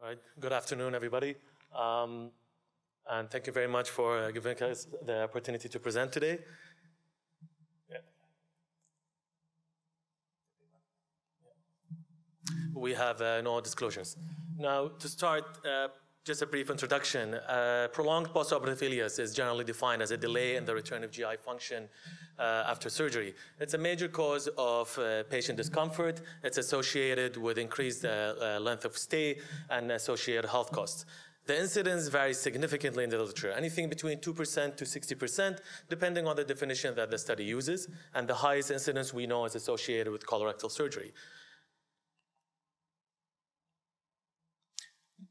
All right. Good afternoon, everybody. Um, and thank you very much for uh, giving us the opportunity to present today. Yeah. We have uh, no disclosures. Now, to start, uh, just a brief introduction. Uh, prolonged postoperative ileus is generally defined as a delay in the return of GI function uh, after surgery. It's a major cause of uh, patient discomfort. It's associated with increased uh, uh, length of stay and associated health costs. The incidence varies significantly in the literature, anything between 2% to 60%, depending on the definition that the study uses. And the highest incidence we know is associated with colorectal surgery.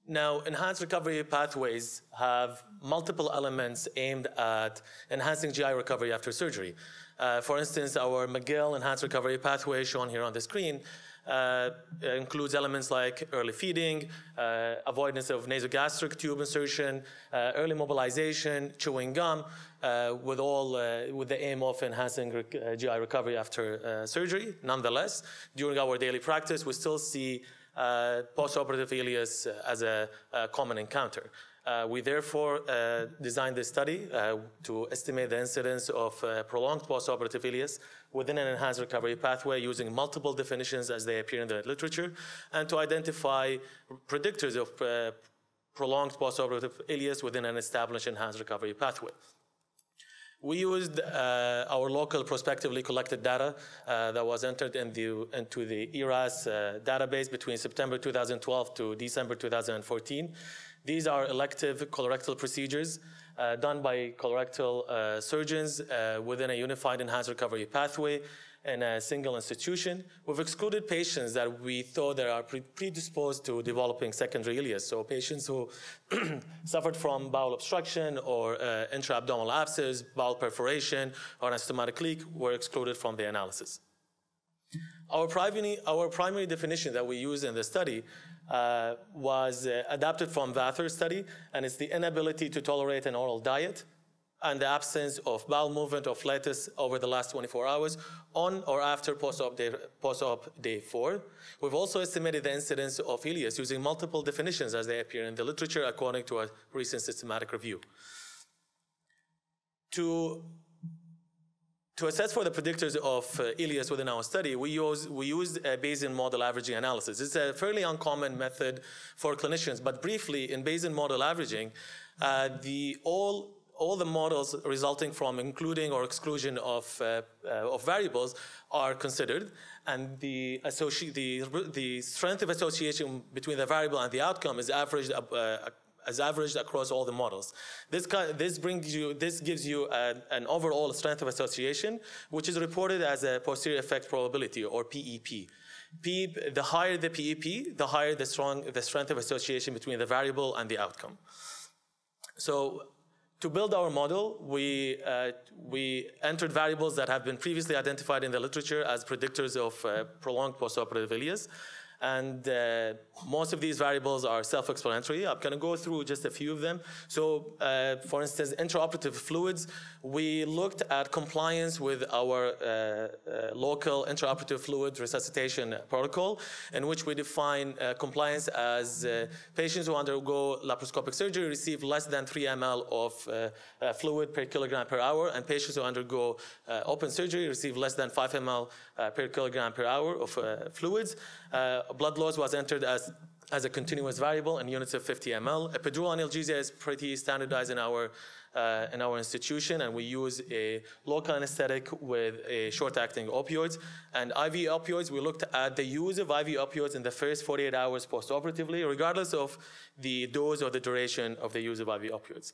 Now, enhanced recovery pathways have multiple elements aimed at enhancing GI recovery after surgery. Uh, for instance, our McGill enhanced recovery pathway shown here on the screen uh, includes elements like early feeding, uh, avoidance of nasogastric tube insertion, uh, early mobilization, chewing gum, uh, with all uh, with the aim of enhancing GI recovery after surgery. Nonetheless, during our daily practice, we still see uh, postoperative ileus as a, a common encounter. Uh, we therefore uh, designed this study uh, to estimate the incidence of uh, prolonged postoperative ileus within an enhanced recovery pathway using multiple definitions as they appear in the literature and to identify predictors of uh, prolonged postoperative ileus within an established enhanced recovery pathway. We used uh, our local prospectively collected data uh, that was entered in the, into the ERAS uh, database between September 2012 to December 2014. These are elective colorectal procedures uh, done by colorectal uh, surgeons uh, within a unified enhanced recovery pathway in a single institution. We've excluded patients that we thought that are predisposed to developing secondary ileus. So patients who suffered from bowel obstruction or uh, intra-abdominal abscess, bowel perforation, or anastomotic leak were excluded from the analysis. Our primary, our primary definition that we use in the study uh, was uh, adapted from Vather study, and it's the inability to tolerate an oral diet and the absence of bowel movement of flatus over the last 24 hours on or after post-op day, post-op day four. We've also estimated the incidence of ileus using multiple definitions as they appear in the literature according to a recent systematic review. To to assess for the predictors of uh, ileus within our study, we, use, we used a Bayesian model averaging analysis. It's a fairly uncommon method for clinicians, but briefly, in Bayesian model averaging, uh, the all all the models resulting from including or exclusion of, uh, uh, of variables are considered, and the, the, the strength of association between the variable and the outcome is averaged uh, as averaged across all the models. This, this brings you, this gives you an, an overall strength of association, which is reported as a posterior effect probability or PEP. PEP, the higher the PEP, the higher the strong the strength of association between the variable and the outcome. So to build our model, we, uh, we entered variables that have been previously identified in the literature as predictors of uh, prolonged postoperative ileus. And uh, most of these variables are self-explanatory. I'm going to go through just a few of them. So, uh, for instance, intraoperative fluids, we looked at compliance with our uh, uh local intraoperative fluid resuscitation protocol, in which we define uh, compliance as uh, patients who undergo laparoscopic surgery receive less than 3 ml of fluid per kilogram per hour, and patients who undergo open surgery receive less than 5 ml per kilogram per hour of fluids blood loss was entered as as a continuous variable in units of 50 ml. Epidural analgesia is pretty standardized in our uh, in our institution, and we use a local anesthetic with a short-acting opioids. And IV opioids, we looked at the use of IV opioids in the first 48 hours post-operatively, regardless of the dose or the duration of the use of IV opioids.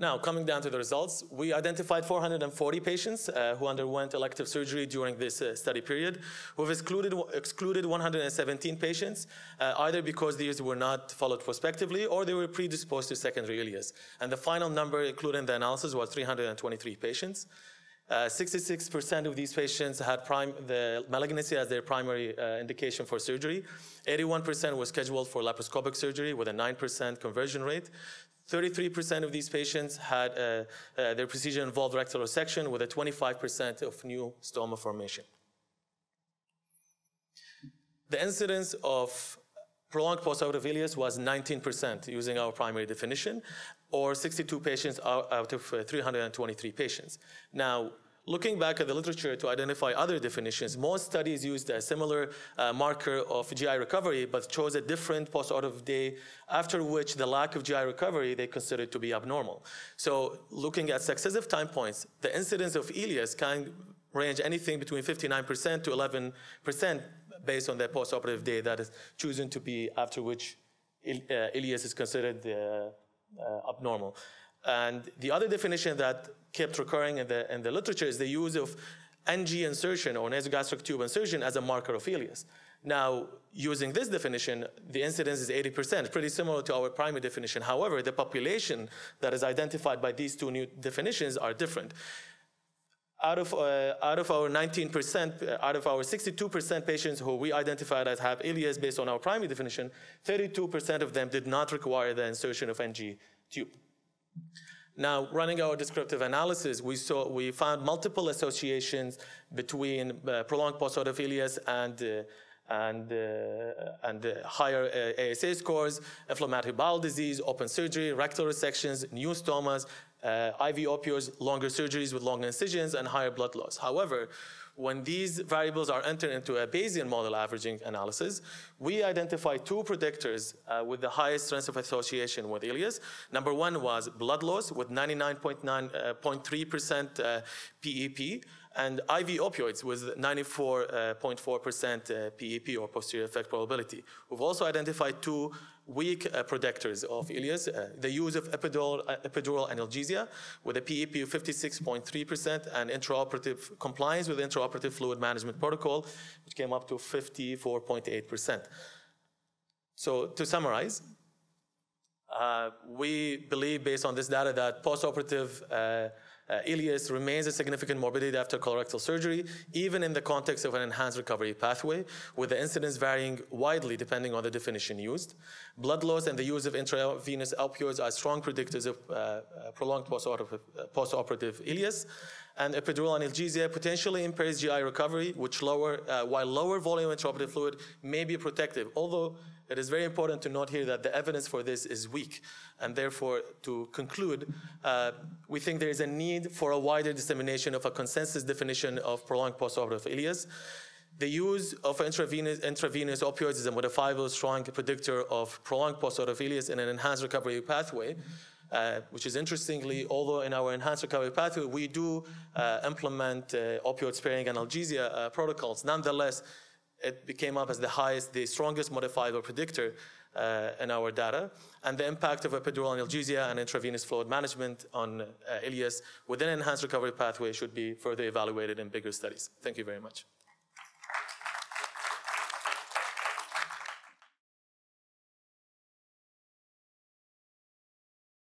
Now, coming down to the results, we identified 440 patients uh, who underwent elective surgery during this uh, study period. We've excluded, excluded 117 patients, uh, either because these were not followed prospectively or they were predisposed to secondary ileus. And the final number included in the analysis was 323 patients. 66% uh, of these patients had prime, the malignancy as their primary uh, indication for surgery. 81% was scheduled for laparoscopic surgery with a 9% conversion rate. 33% of these patients had uh, uh, their procedure involved rectal resection with a 25% of new stoma formation. The incidence of prolonged postoperative ileus was 19% using our primary definition, or 62 patients out of uh, 323 patients. Now, looking back at the literature to identify other definitions, most studies used a similar uh, marker of GI recovery, but chose a different postoperative day, after which the lack of GI recovery they considered to be abnormal. So looking at successive time points, the incidence of ileus can range anything between 59% to 11% based on the postoperative day that is chosen to be after which uh, ileus is considered uh, uh, abnormal. And the other definition that kept recurring in the, in the literature is the use of NG insertion or nasogastric tube insertion as a marker of ileus. Now, using this definition, the incidence is 80%, pretty similar to our primary definition. However, the population that is identified by these two new definitions are different. Out of, uh, out of our 19%, uh, out of our 62% patients who we identified as have ileus based on our primary definition, 32% of them did not require the insertion of NG tube. Now, running our descriptive analysis, we saw we found multiple associations between uh, prolonged postoperative ileus and uh, and, uh, and uh, higher uh, ASA scores, inflammatory bowel disease, open surgery, rectal resections, new stomas, uh, IV opioids, longer surgeries with longer incisions, and higher blood loss. However, when these variables are entered into a Bayesian model averaging analysis, we identify two predictors uh, with the highest strength of association with ileus. Number one was blood loss with 99.3% uh, PEP, and IV opioids with 94.4% uh, PEP or posterior effect probability. We've also identified two weak uh, predictors of ileus, uh, the use of epidural, uh, epidural analgesia with a PEP of 56.3% and intraoperative compliance with intraoperative fluid management protocol, which came up to 54.8%. So to summarize, uh, we believe based on this data that postoperative uh, ileus remains a significant morbidity after colorectal surgery, even in the context of an enhanced recovery pathway, with the incidence varying widely depending on the definition used. Blood loss and the use of intravenous opioids are strong predictors of uh, uh prolonged postoperative, uh, postoperative ileus and epidural analgesia potentially impairs GI recovery, which lower, uh, while lower volume intraoperative fluid may be protective, although it is very important to note here that the evidence for this is weak. And therefore, to conclude, uh, we think there is a need for a wider dissemination of a consensus definition of prolonged postoperative ileus. The use of intravenous, intravenous opioids is a modifiable strong predictor of prolonged postoperative ileus in an enhanced recovery pathway. Uh, which is interestingly, although in our enhanced recovery pathway, we do uh, implement uh, opioid-sparing analgesia uh, protocols. Nonetheless, it became up as the highest, the strongest modifiable predictor uh, in our data. And the impact of epidural analgesia and intravenous fluid management on uh, ileus within enhanced recovery pathway should be further evaluated in bigger studies. Thank you very much.